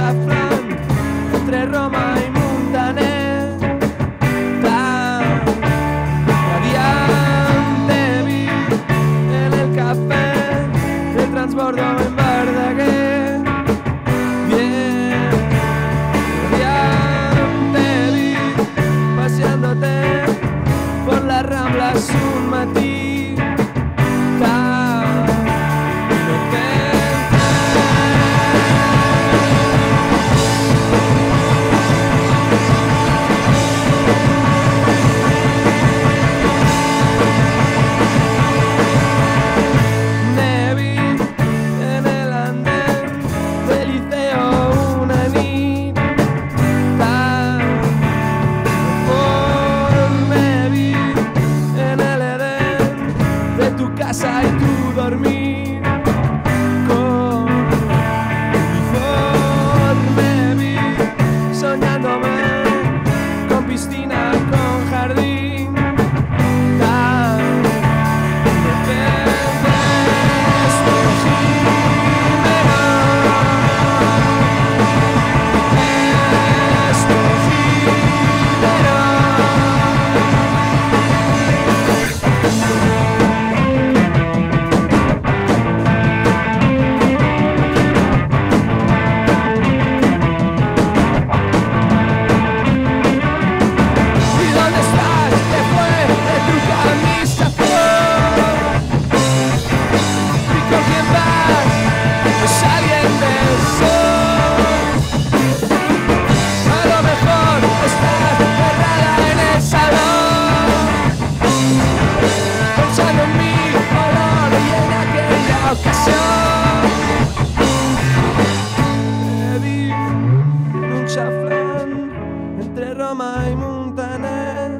entre Roma y Montaner. Tan vi en el café del transbordo en Verdaguer. Bien, radiante vi paseándote por las ramblas un matiz. side. entre Roma i Montaner.